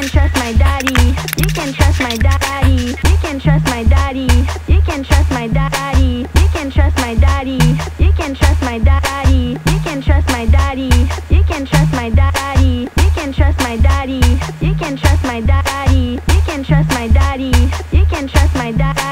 can trust my daddy. You can trust my daddy. You can trust my daddy. You can trust my daddy. You can trust my daddy. You can trust my daddy. You can trust my daddy. You can trust my daddy. You can trust my daddy. You can trust my daddy. You can trust my daddy. You can trust my daddy.